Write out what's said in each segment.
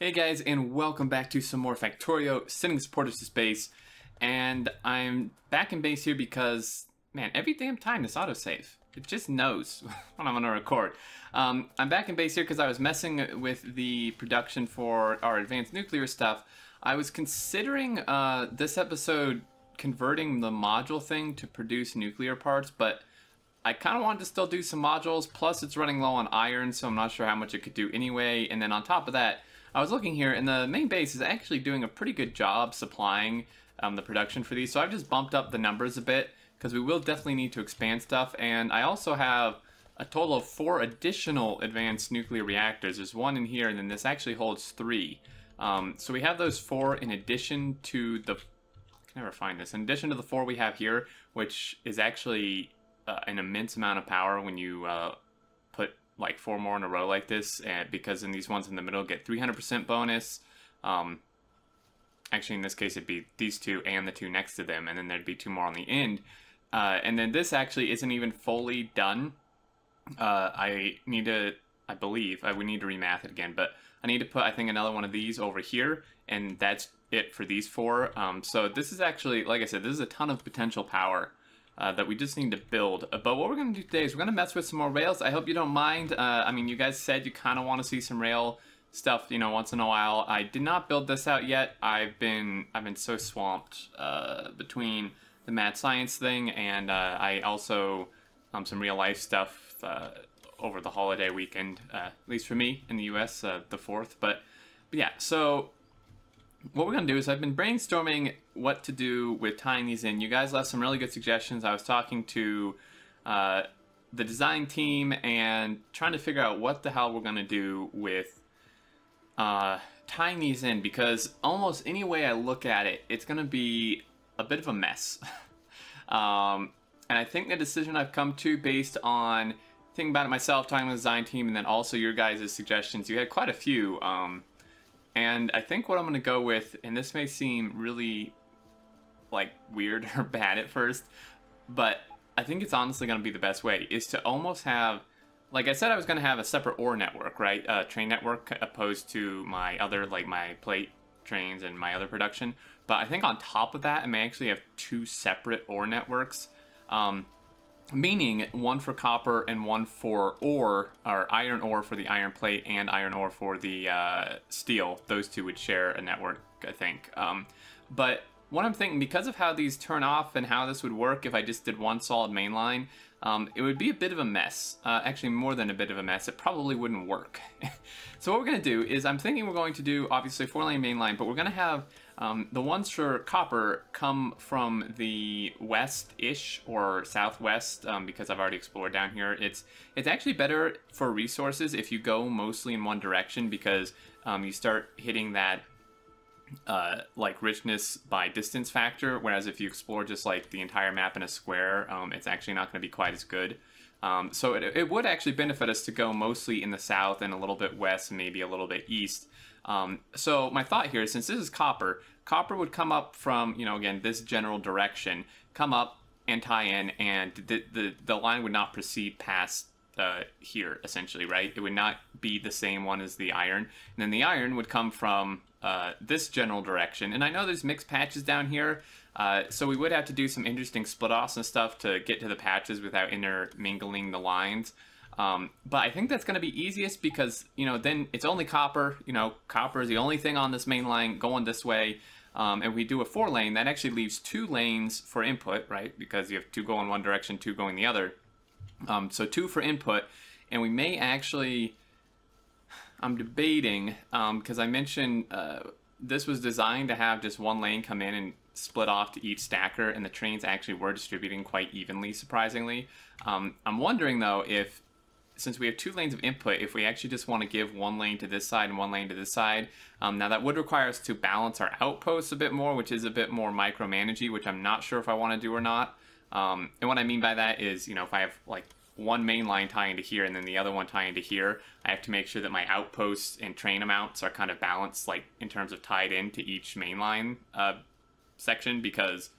Hey guys, and welcome back to some more Factorio sending supporters to space. And I'm back in base here because, man, every damn time this autosave, it just knows when I'm gonna record. Um, I'm back in base here because I was messing with the production for our advanced nuclear stuff. I was considering uh, this episode converting the module thing to produce nuclear parts, but I kind of wanted to still do some modules, plus it's running low on iron, so I'm not sure how much it could do anyway. And then on top of that, I was looking here, and the main base is actually doing a pretty good job supplying um, the production for these, so I've just bumped up the numbers a bit, because we will definitely need to expand stuff, and I also have a total of four additional advanced nuclear reactors. There's one in here, and then this actually holds three. Um, so we have those four in addition to the... I can never find this. In addition to the four we have here, which is actually uh, an immense amount of power when you uh, like four more in a row like this, and because in these ones in the middle get 300% bonus. Um, actually, in this case, it'd be these two and the two next to them, and then there'd be two more on the end. Uh, and then this actually isn't even fully done. Uh, I need to, I believe, I would need to remath it again, but I need to put, I think, another one of these over here, and that's it for these four. Um, so this is actually, like I said, this is a ton of potential power uh, that we just need to build. Uh, but what we're going to do today is we're going to mess with some more rails. I hope you don't mind. Uh, I mean, you guys said you kind of want to see some rail stuff, you know, once in a while. I did not build this out yet. I've been I've been so swamped uh, between the mad science thing and uh, I also um, some real life stuff uh, over the holiday weekend, at least for me in the U.S. the fourth. But, but yeah, so what we're going to do is I've been brainstorming what to do with tying these in. You guys left some really good suggestions. I was talking to uh, the design team and trying to figure out what the hell we're going to do with uh, tying these in because almost any way I look at it, it's going to be a bit of a mess. um, and I think the decision I've come to based on thinking about it myself, talking with the design team, and then also your guys' suggestions. You had quite a few. Um, and I think what I'm to go with, and this may seem really like weird or bad at first, but I think it's honestly to be the best way, is to almost have, like I said, I was to have a separate ore network, right? A train network opposed to my other, like my plate trains and my other production. But I think on top of that, I may actually have two separate ore networks. Um, meaning one for copper and one for ore, or iron ore for the iron plate and iron ore for the uh, steel. Those two would share a network, I think. Um, but what I'm thinking, because of how these turn off and how this would work if I just did one solid main line, um, it would be a bit of a mess. Uh, actually, more than a bit of a mess. It probably wouldn't work. so what we're going to do is I'm thinking we're going to do, obviously, four-lane main line, but we're going to have um, the ones for copper come from the west-ish or southwest um, because I've already explored down here. It's it's actually better for resources if you go mostly in one direction because um, you start hitting that uh, like richness by distance factor, whereas if you explore just like the entire map in a square, um, it's actually not going to be quite as good. Um, so it, it would actually benefit us to go mostly in the south and a little bit west, maybe a little bit east. Um, so my thought here, since this is copper, copper would come up from, you know, again, this general direction, come up and tie in, and the, the, the line would not proceed past uh, here, essentially, right? It would not be the same one as the iron. And then the iron would come from uh, this general direction. And I know there's mixed patches down here, uh, so we would have to do some interesting split offs and stuff to get to the patches without intermingling the lines. Um, but I think that's going to be easiest because, you know, then it's only copper. You know, copper is the only thing on this main line going this way. Um, and we do a four lane, that actually leaves two lanes for input, right? Because you have two going one direction, two going the other. Um, so two for input. And we may actually, I'm debating, because um, I mentioned uh, this was designed to have just one lane come in and split off to each stacker, and the trains actually were distributing quite evenly, surprisingly. Um, I'm wondering, though, if since we have two lanes of input, if we actually just want to give one lane to this side and one lane to this side, um, now that would require us to balance our outposts a bit more, which is a bit more micromanagey, which I'm not sure if I want to do or not. Um, and what I mean by that is, you know, if I have like one main line tying to here and then the other one tying to here, I have to make sure that my outposts and train amounts are kind of balanced, like in terms of tied into each main line uh, section, because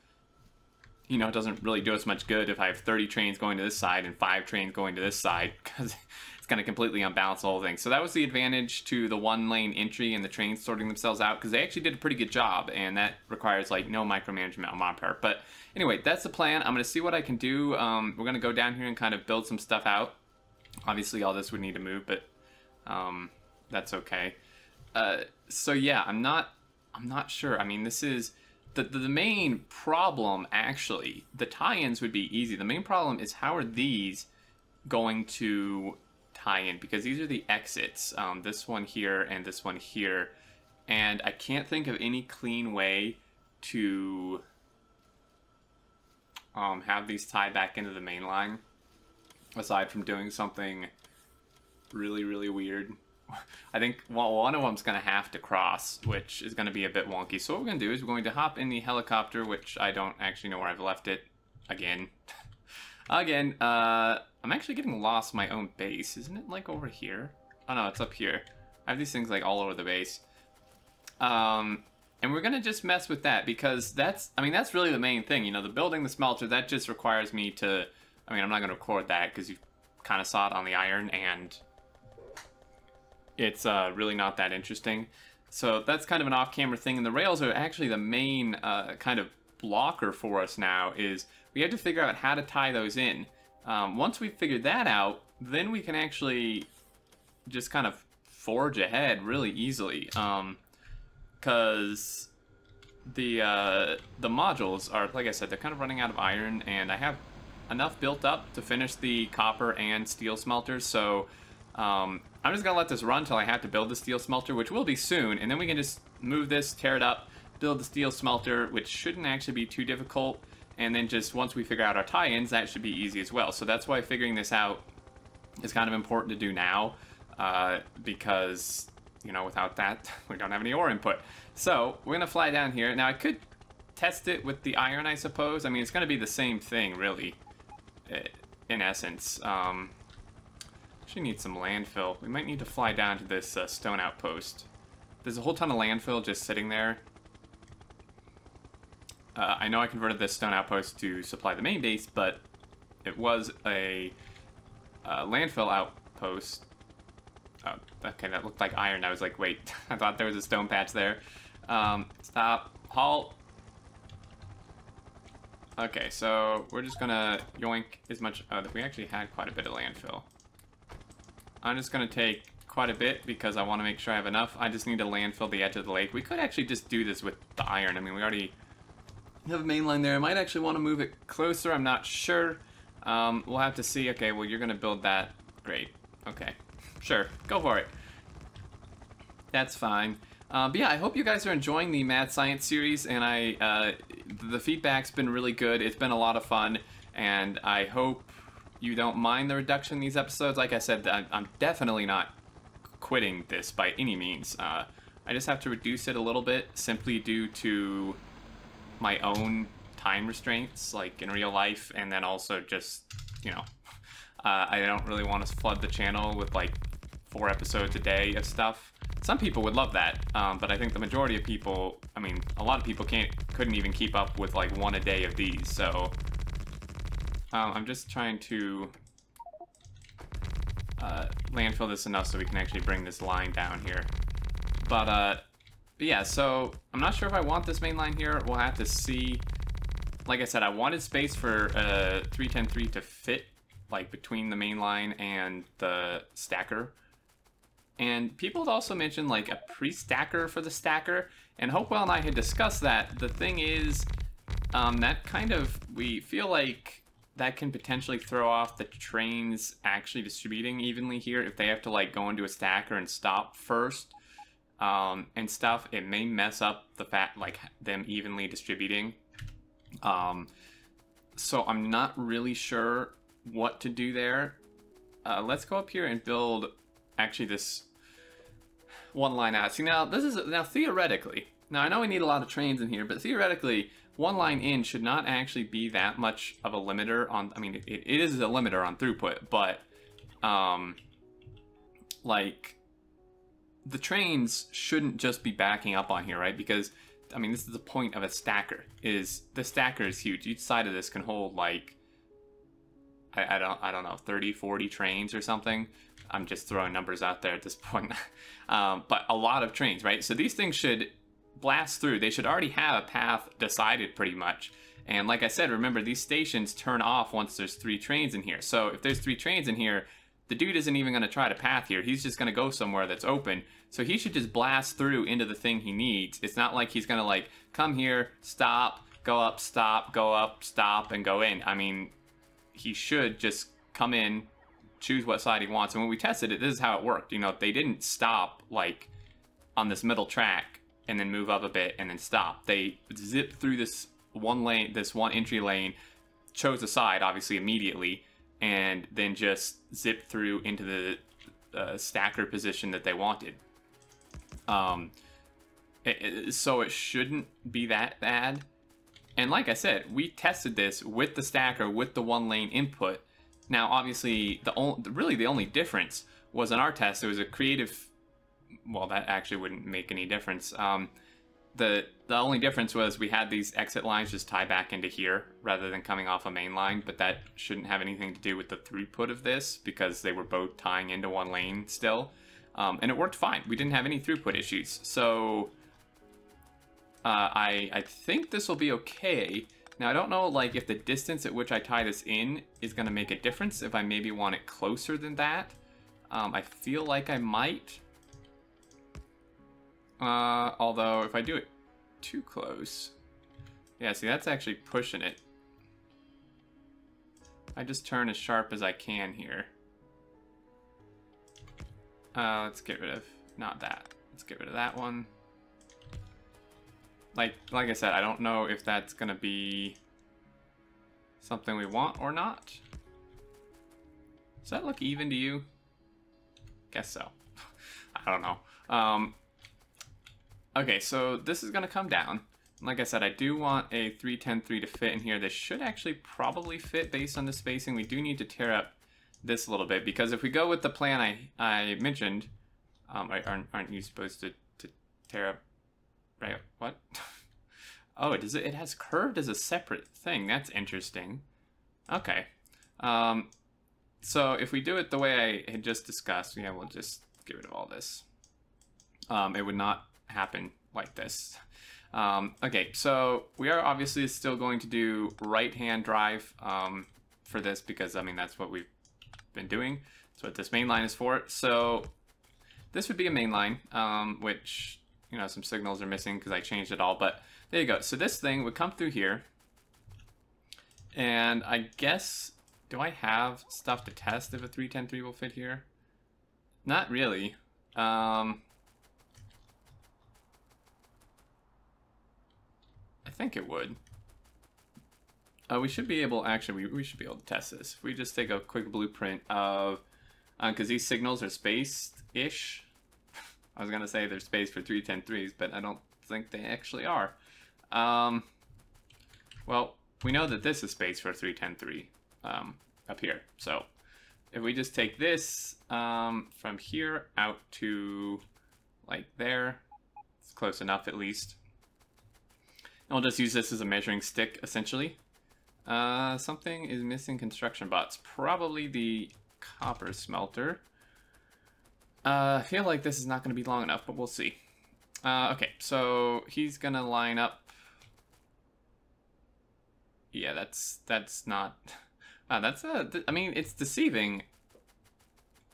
you know, it doesn't really do us much good if I have 30 trains going to this side and five trains going to this side because it's going to completely unbalance the whole thing. So that was the advantage to the one lane entry and the trains sorting themselves out because they actually did a pretty good job and that requires like no micromanagement on my part. But anyway, that's the plan. I'm going to see what I can do. Um, we're going to go down here and kind of build some stuff out. Obviously all this would need to move, but um, that's okay. Uh, so yeah, I'm not, I'm not sure. I mean, this is, the, the main problem actually, the tie-ins would be easy. The main problem is how are these going to tie in because these are the exits. Um, this one here and this one here. And I can't think of any clean way to um, have these tie back into the main line aside from doing something really, really weird. I think one of them's going to have to cross, which is going to be a bit wonky. So what we're going to do is we're going to hop in the helicopter, which I don't actually know where I've left it again. again, uh, I'm actually getting lost my own base. Isn't it like over here? Oh no, it's up here. I have these things like all over the base. Um, and we're gonna just mess with that because that's, I mean, that's really the main thing. You know, the building the smelter, that just requires me to, I mean, I'm not gonna record that because you kind of saw it on the iron and it's uh, really not that interesting. So that's kind of an off-camera thing. And the rails are actually the main uh, kind of blocker for us now is we have to figure out how to tie those in. Um, once we figure that out, then we can actually just kind of forge ahead really easily. Because um, the uh, the modules are, like I said, they're kind of running out of iron, and I have enough built up to finish the copper and steel smelters. So um, I'm just gonna let this run until I have to build the steel smelter, which will be soon, and then we can just move this, tear it up, build the steel smelter, which shouldn't actually be too difficult and then just once we figure out our tie-ins, that should be easy as well. So that's why figuring this out is kind of important to do now, uh, because, you know, without that, we don't have any ore input. So we're going to fly down here. Now I could test it with the iron, I suppose. I mean, it's going to be the same thing, really, in essence. Um, actually need some landfill. We might need to fly down to this uh, stone outpost. There's a whole ton of landfill just sitting there uh, I know I converted this stone outpost to supply the main base, but it was a uh, landfill outpost. Oh, okay, that looked like iron. I was like, wait, I thought there was a stone patch there. Um, stop, halt. Okay, so we're just gonna yoink as much, uh, we actually had quite a bit of landfill. I'm just gonna take quite a bit because I want to make sure I have enough. I just need to landfill the edge of the lake. We could actually just do this with the iron. I mean, we already have a main line there. I might actually want to move it closer. I'm not sure. Um, we'll have to see. Okay, well, you're going to build that. Great. Okay. Sure. Go for it. That's fine. Uh, but yeah, I hope you guys are enjoying the Mad Science series, and I uh, the feedback's been really good. It's been a lot of fun, and I hope you don't mind the reduction in these episodes. Like I said, I'm definitely not quitting this by any means. Uh, I just have to reduce it a little bit simply due to my own time restraints, like in real life, and then also just, you know, uh, I don't really want to flood the channel with like four episodes a day of stuff. Some people would love that, um, but I think the majority of people, I mean, a lot of people can't, couldn't even keep up with like one a day of these. So um, I'm just trying to uh, landfill this enough so we can actually bring this line down here. But uh, yeah, so I'm not sure if I want this main line here. We'll have to see. Like I said, I wanted space for uh, 3103 to fit like between the main line and the stacker. And people had also mentioned like a pre-stacker for the stacker. And Hopewell and I had discussed that. The thing is, um, that kind of, we feel like that can potentially throw off the trains actually distributing evenly here if they have to like go into a stacker and stop first um, and stuff, it may mess up the fat, like them evenly distributing. Um, so I'm not really sure what to do there. Uh, let's go up here and build actually this one line out. See now this is now theoretically. Now I know we need a lot of trains in here, but theoretically one line in should not actually be that much of a limiter on. I mean it, it is a limiter on throughput, but um, like the trains shouldn't just be backing up on here, right? Because I mean, this is the point of a stacker. Is the stacker is huge. Each side of this can hold like I, I don't I don't know 30, 40 trains or something. I'm just throwing numbers out there at this point. um, but a lot of trains, right? So these things should blast through. They should already have a path decided pretty much. And like I said, remember these stations turn off once there's three trains in here. So if there's three trains in here, the dude isn't even going to try to path here. He's just going to go somewhere that's open. So he should just blast through into the thing he needs. It's not like he's going to like come here, stop, go up, stop, go up, stop, and go in. I mean, he should just come in, choose what side he wants. And when we tested it, this is how it worked. You know, they didn't stop like on this middle track and then move up a bit and then stop. They zipped through this one lane, this one entry lane, chose a side obviously immediately, and then just zipped through into the uh, stacker position that they wanted. Um, it, it, so it shouldn't be that bad. And like I said, we tested this with the stacker with the one lane input. Now, obviously, the only, really the only difference was in our test. It was a creative. Well, that actually wouldn't make any difference. Um, the the only difference was we had these exit lines just tie back into here rather than coming off a main line, but that shouldn't have anything to do with the throughput of this because they were both tying into one lane still. Um, and it worked fine. We didn't have any throughput issues. So uh, I, I think this will be okay. Now, I don't know like if the distance at which I tie this in is going to make a difference, if I maybe want it closer than that. Um, I feel like I might. Uh, although, if I do it too close... Yeah, see, that's actually pushing it. I just turn as sharp as I can here. Uh, let's get rid of... Not that. Let's get rid of that one. Like, like I said, I don't know if that's going to be something we want or not. Does that look even to you? Guess so. I don't know. Um, Okay, so this is going to come down. Like I said, I do want a 310-3 to fit in here. This should actually probably fit based on the spacing. We do need to tear up this a little bit because if we go with the plan I, I mentioned, um, aren't, aren't you supposed to, to tear up, right, what? oh, it, it has curved as a separate thing. That's interesting. Okay. Um, so if we do it the way I had just discussed, yeah, we'll just get rid of all this. Um, it would not happen like this. Um, okay, so we are obviously still going to do right-hand drive um, for this because, I mean, that's what we've been doing. That's what this main line is for. So this would be a main line, um, which, you know, some signals are missing because I changed it all. But there you go. So this thing would come through here. And I guess, do I have stuff to test if a 310-3 will fit here? Not really. Um, think it would. Uh, we should be able, actually, we, we should be able to test this. If we just take a quick blueprint of, because uh, these signals are spaced-ish. I was going to say they're spaced for 310-3s, but I don't think they actually are. Um, well, we know that this is spaced for 310-3 um, up here. So if we just take this um, from here out to like there, it's close enough at least. I'll just use this as a measuring stick, essentially. Uh, something is missing construction bots. Probably the copper smelter. Uh, I feel like this is not going to be long enough, but we'll see. Uh, okay, so he's going to line up... Yeah, that's that's not... Wow, that's a... I mean, it's deceiving.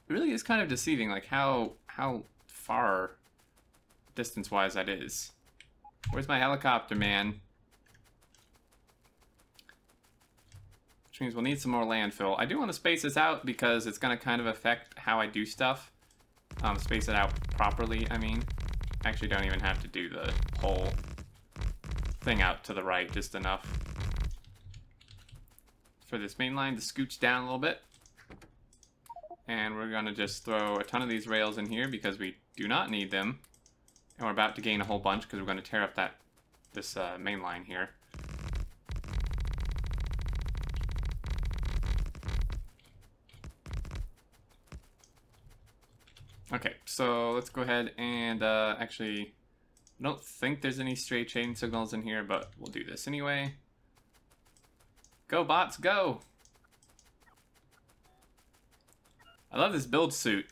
It really is kind of deceiving, like how how far distance-wise that is. Where's my helicopter, man? Which means we'll need some more landfill. I do want to space this out because it's going to kind of affect how I do stuff. Um, space it out properly, I mean. Actually don't even have to do the whole thing out to the right, just enough for this main line to scooch down a little bit. And we're going to just throw a ton of these rails in here because we do not need them. And we're about to gain a whole bunch because we're going to tear up that this uh, main line here. Okay, so let's go ahead and uh, actually, I don't think there's any stray chain signals in here, but we'll do this anyway. Go bots, go! I love this build suit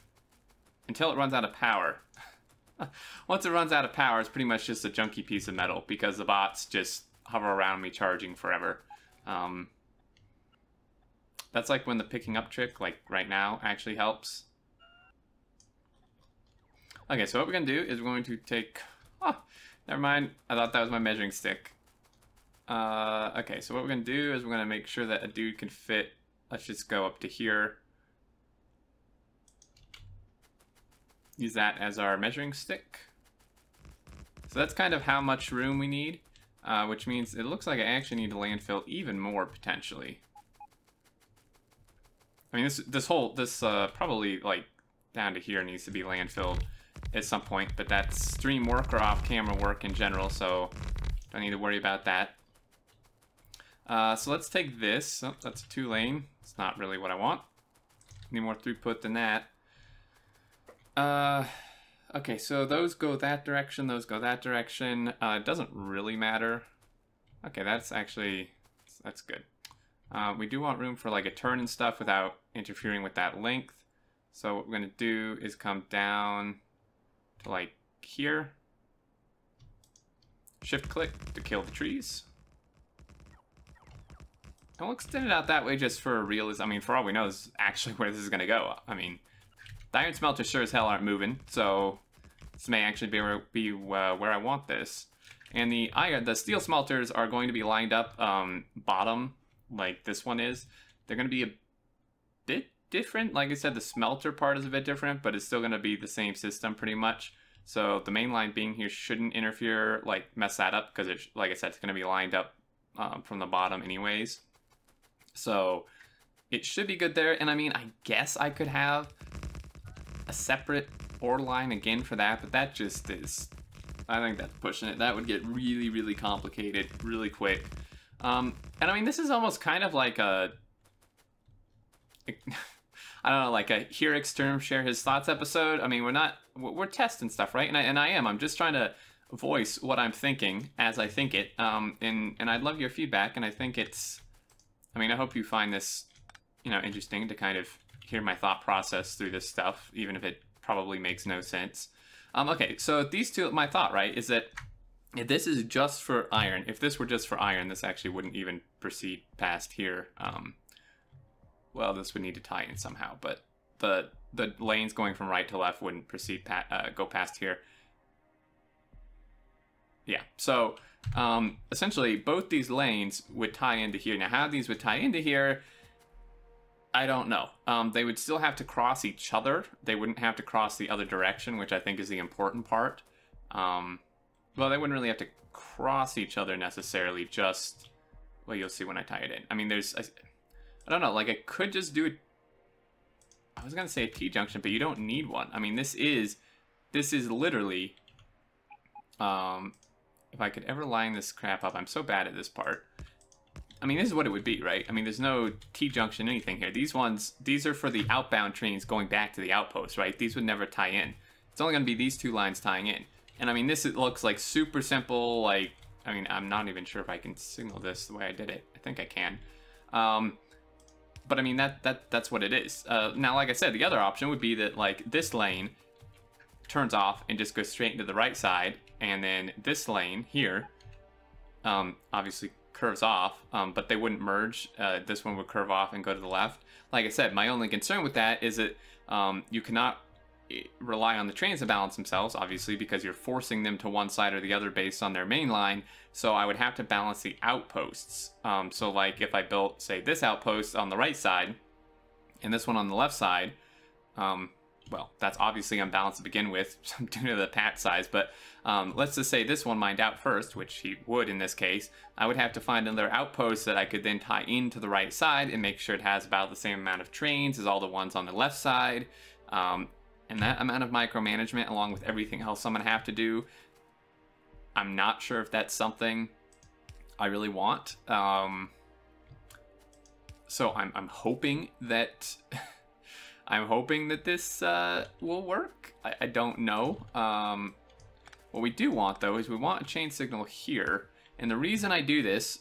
until it runs out of power. Once it runs out of power, it's pretty much just a junky piece of metal because the bots just hover around me charging forever. Um, that's like when the picking up trick, like right now, actually helps. Okay, so what we're going to do is we're going to take... Oh, never mind. I thought that was my measuring stick. Uh, okay, so what we're going to do is we're going to make sure that a dude can fit. Let's just go up to here. Use that as our measuring stick. So that's kind of how much room we need, uh, which means it looks like I actually need to landfill even more potentially. I mean, this this whole, this uh, probably like down to here needs to be landfilled at some point, but that's stream work or off-camera work in general, so don't need to worry about that. Uh, so let's take this. Oh, that's a two lane. It's not really what I want. Need more throughput than that. Uh, okay, so those go that direction, those go that direction. Uh, it doesn't really matter. Okay, that's actually, that's good. Uh, we do want room for like a turn and stuff without interfering with that length. So what we're to do is come down to like here. Shift click to kill the trees. And we'll extend it out that way just for realism. I mean, for all we know, this is actually where this is to go. I mean, the iron smelters sure as hell aren't moving, so this may actually be where, be, uh, where I want this. And the iron, the steel smelters are going to be lined up um, bottom, like this one is. They're going to be a bit different. Like I said, the smelter part is a bit different, but it's still going to be the same system pretty much. So the main line being here shouldn't interfere, like mess that up, because it, like I said, it's going to be lined up um, from the bottom anyways. So it should be good there. And I mean, I guess I could have a separate ore line again for that, but that just is, I think that's pushing it. That would get really, really complicated really quick. Um, and I mean, this is almost kind of like a, I don't know, like a hear Exterm share his thoughts episode. I mean, we're not, we're testing stuff, right? And I, and I am, I'm just trying to voice what I'm thinking as I think it. Um, and, and I'd love your feedback. And I think it's, I mean, I hope you find this, you know, interesting to kind of hear my thought process through this stuff, even if it probably makes no sense. Um, okay, so these two, my thought, right, is that if this is just for iron, if this were just for iron, this actually wouldn't even proceed past here. Um, well, this would need to tie in somehow, but the the lanes going from right to left wouldn't proceed pa uh, go past here. Yeah, so um, essentially both these lanes would tie into here. Now, how these would tie into here I don't know. Um, they would still have to cross each other. They wouldn't have to cross the other direction, which I think is the important part. Um, well, they wouldn't really have to cross each other necessarily. Just well, you'll see when I tie it in. I mean, there's I, I don't know. Like I could just do it. I was gonna say a T junction, but you don't need one. I mean, this is this is literally. Um, if I could ever line this crap up, I'm so bad at this part. I mean, this is what it would be, right? I mean, there's no T-junction anything here. These ones, these are for the outbound trains going back to the outpost, right? These would never tie in. It's only going to be these two lines tying in. And I mean, this looks like super simple, like, I mean, I'm not even sure if I can signal this the way I did it. I think I can. Um, but I mean, that, that that's what it is. Uh, now, like I said, the other option would be that, like, this lane turns off and just goes straight into the right side, and then this lane here, um, obviously curves off, um, but they wouldn't merge. Uh, this one would curve off and go to the left. Like I said, my only concern with that is that um, you cannot eh, rely on the trains to balance themselves, obviously, because you're forcing them to one side or the other based on their main line. So I would have to balance the outposts. Um, so like if I built, say, this outpost on the right side and this one on the left side, um, well, that's obviously unbalanced to begin with due to the patch size, but um, let's just say this one mined out first, which he would in this case. I would have to find another outpost that I could then tie into the right side and make sure it has about the same amount of trains as all the ones on the left side. Um, and that amount of micromanagement along with everything else I'm going to have to do, I'm not sure if that's something I really want. Um, so I'm, I'm hoping that... I'm hoping that this uh, will work. I, I don't know. Um, what we do want, though, is we want a chain signal here. And the reason I do this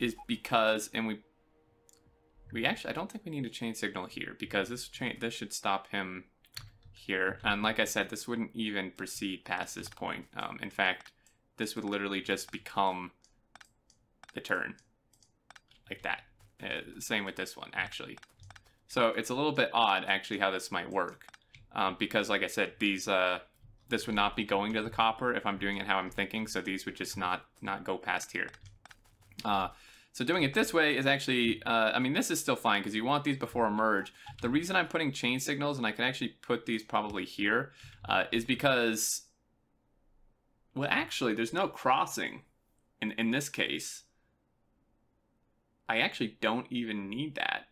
is because, and we, we actually, I don't think we need a chain signal here because this chain, this should stop him here. And like I said, this wouldn't even proceed past this point. Um, in fact, this would literally just become the turn like that. Uh, same with this one, actually. So it's a little bit odd, actually, how this might work. Um, because, like I said, these uh, this would not be going to the copper if I'm doing it how I'm thinking, so these would just not, not go past here. Uh, so doing it this way is actually, uh, I mean, this is still fine because you want these before a merge. The reason I'm putting chain signals, and I can actually put these probably here, uh, is because, well, actually, there's no crossing in, in this case. I actually don't even need that.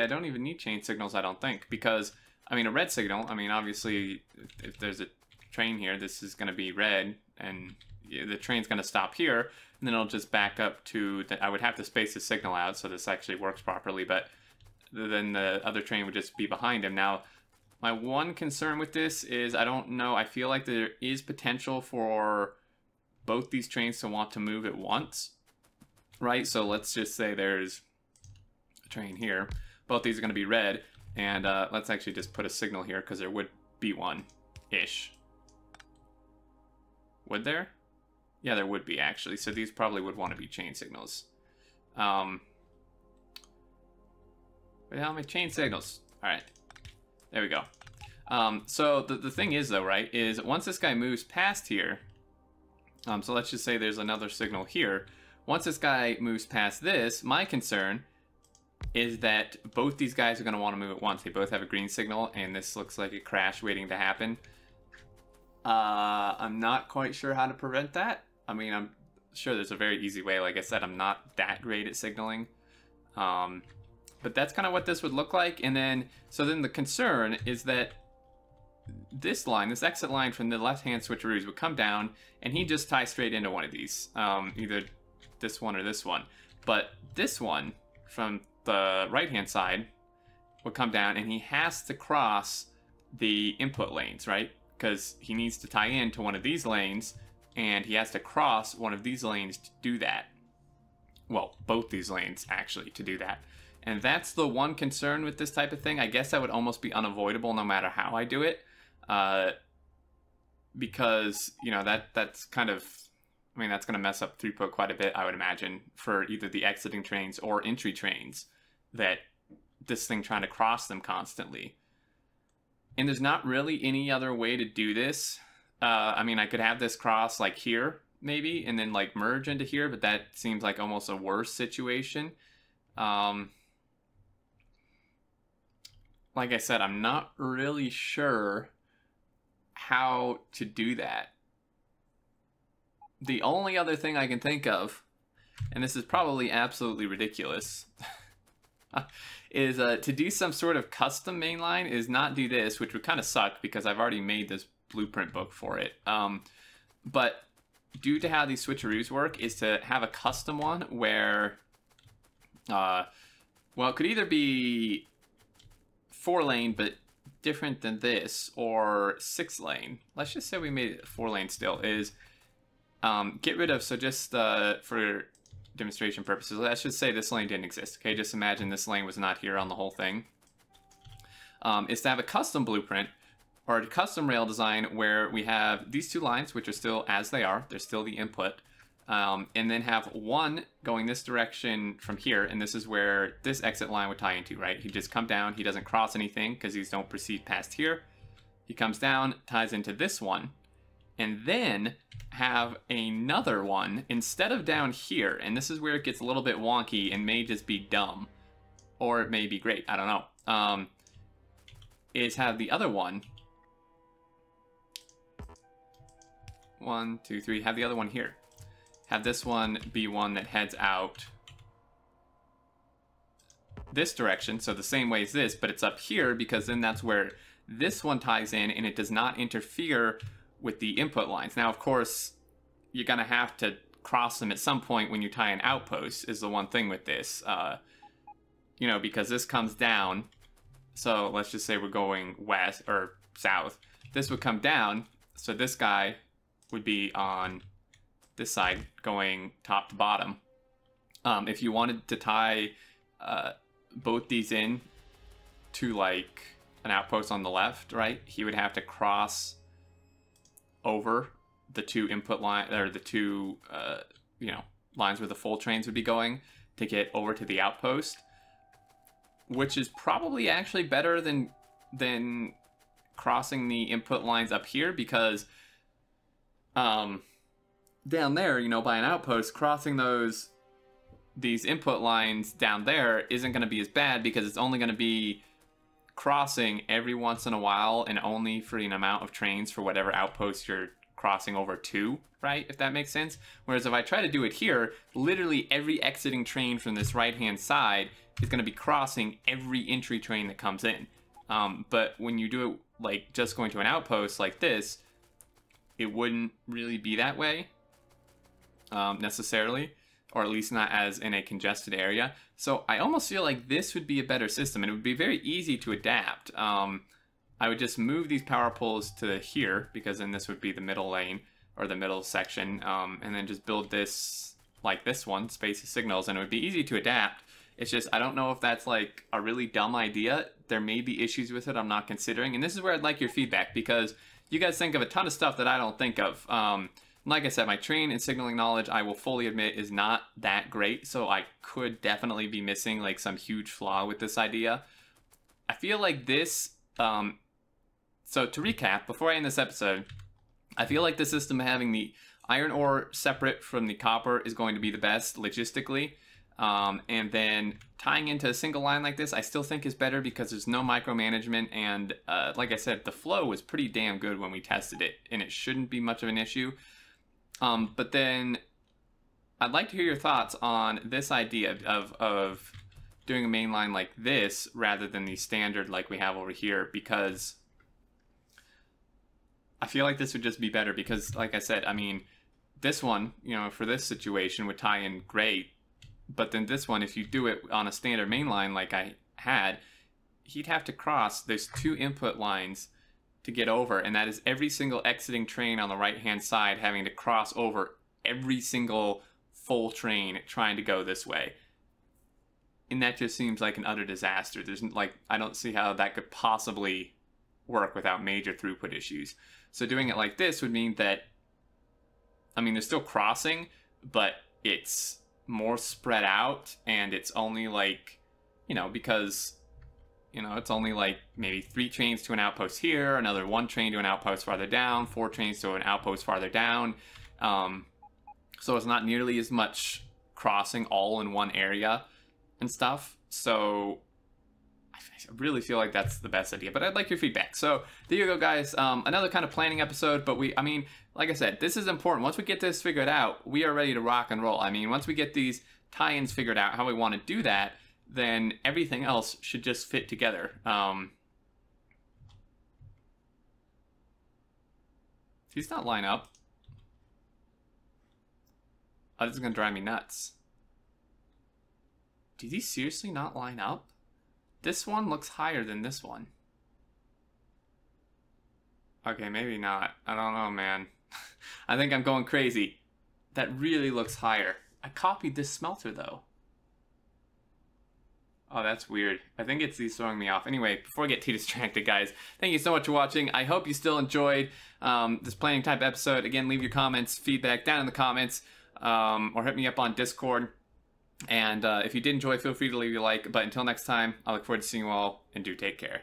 I don't even need chain signals, I don't think, because, I mean, a red signal, I mean, obviously, if there's a train here, this is going to be red, and the train's going to stop here, and then it'll just back up to, the, I would have to space the signal out so this actually works properly, but then the other train would just be behind him. Now, my one concern with this is I don't know, I feel like there is potential for both these trains to want to move at once, right? So let's just say there's a train here. Both these are going to be red, and uh, let's actually just put a signal here because there would be one-ish. Would there? Yeah, there would be actually. So these probably would want to be chain signals. Um, well, my chain signals. All right, there we go. Um, so the, the thing is though, right, is once this guy moves past here, um, so let's just say there's another signal here. Once this guy moves past this, my concern is that both these guys are going to want to move at once. They both have a green signal, and this looks like a crash waiting to happen. Uh, I'm not quite sure how to prevent that. I mean, I'm sure there's a very easy way. Like I said, I'm not that great at signaling. Um, but that's kind of what this would look like. And then, so then the concern is that this line, this exit line from the left-hand switcheroos would come down and he just ties straight into one of these, um, either this one or this one. But this one from the right-hand side would come down and he has to cross the input lanes, right? Because he needs to tie into one of these lanes and he has to cross one of these lanes to do that. Well, both these lanes actually to do that. And that's the one concern with this type of thing. I guess that would almost be unavoidable no matter how I do it. Uh, because, you know, that that's kind of, I mean, that's going to mess up throughput quite a bit, I would imagine, for either the exiting trains or entry trains that this thing trying to cross them constantly. And there's not really any other way to do this uh, I mean, I could have this cross like here, maybe, and then like merge into here, but that seems like almost a worse situation. Um, like I said, I'm not really sure how to do that. The only other thing I can think of, and this is probably absolutely ridiculous, is uh, to do some sort of custom mainline is not do this, which would kind of suck because I've already made this blueprint book for it. Um, but due to how these switcheroos work is to have a custom one where, uh, well, it could either be four lane, but different than this, or six lane. Let's just say we made it four lane still, is um, get rid of, so just uh, for demonstration purposes, let's just say this lane didn't exist. Okay, just imagine this lane was not here on the whole thing. Um, is to have a custom blueprint or a custom rail design where we have these two lines, which are still as they are, they're still the input, um, and then have one going this direction from here, and this is where this exit line would tie into, right? He just come down, he doesn't cross anything because these don't proceed past here. He comes down, ties into this one, and then have another one instead of down here, and this is where it gets a little bit wonky and may just be dumb, or it may be great, I don't know, um, is have the other one. One, two, three. Have the other one here. Have this one be one that heads out this direction, so the same way as this, but it's up here because then that's where this one ties in and it does not interfere with the input lines. Now, of course, you're going to have to cross them at some point when you tie an outpost is the one thing with this. Uh, you know, because this comes down, so let's just say we're going west or south. This would come down, so this guy would be on this side going top to bottom. Um, if you wanted to tie uh, both these in to like an outpost on the left, right? He would have to cross over the two input line or the two uh, you know lines where the full trains would be going to get over to the outpost, which is probably actually better than than crossing the input lines up here because um down there, you know, by an outpost, crossing those these input lines down there isn't going to be as bad because it's only going to be crossing every once in a while and only for an amount of trains for whatever outpost you're crossing over to, right? If that makes sense. Whereas if I try to do it here, literally every exiting train from this right-hand side is going to be crossing every entry train that comes in. Um, but when you do it like just going to an outpost like this, it wouldn't really be that way um, necessarily, or at least not as in a congested area. So I almost feel like this would be a better system, and it would be very easy to adapt. Um, I would just move these power poles to here, because then this would be the middle lane, or the middle section, um, and then just build this like this one, space of signals, and it would be easy to adapt. It's just, I don't know if that's like a really dumb idea. There may be issues with it I'm not considering, and this is where I'd like your feedback, because you guys think of a ton of stuff that I don't think of. Um, like I said, my train and signaling knowledge, I will fully admit, is not that great. So I could definitely be missing like some huge flaw with this idea. I feel like this. Um, so to recap, before I end this episode, I feel like the system having the iron ore separate from the copper is going to be the best logistically. Um, and then tying into a single line like this, I still think is better because there's no micromanagement. And uh, like I said, the flow was pretty damn good when we tested it, and it shouldn't be much of an issue. Um, but then I'd like to hear your thoughts on this idea of, of doing a main line like this rather than the standard like we have over here because I feel like this would just be better because like I said, I mean, this one, you know, for this situation would tie in great, but then this one, if you do it on a standard main line like I had, he'd have to cross, those two input lines to get over, and that is every single exiting train on the right hand side having to cross over every single full train trying to go this way. And that just seems like an utter disaster. There's like I don't see how that could possibly work without major throughput issues. So doing it like this would mean that I mean they're still crossing, but it's more spread out and it's only like you know because you know, it's only like maybe three trains to an outpost here, another one train to an outpost farther down, four trains to an outpost farther down. Um, so it's not nearly as much crossing all in one area and stuff. So I really feel like that's the best idea, but I'd like your feedback. So there you go, guys. Um, another kind of planning episode, but we, I mean, like I said, this is important. Once we get this figured out, we are ready to rock and roll. I mean, once we get these tie-ins figured out, how we want to do that, then everything else should just fit together. Um, these not line up. Oh, this is gonna drive me nuts. Do these seriously not line up? This one looks higher than this one. Okay, maybe not. I don't know, man. I think I'm going crazy. That really looks higher. I copied this smelter, though. Oh, that's weird. I think it's these throwing me off. Anyway, before I get too distracted, guys, thank you so much for watching. I hope you still enjoyed um, this planning type episode. Again, leave your comments, feedback down in the comments, um, or hit me up on Discord. And uh, if you did enjoy, feel free to leave your like. But until next time, I look forward to seeing you all, and do take care.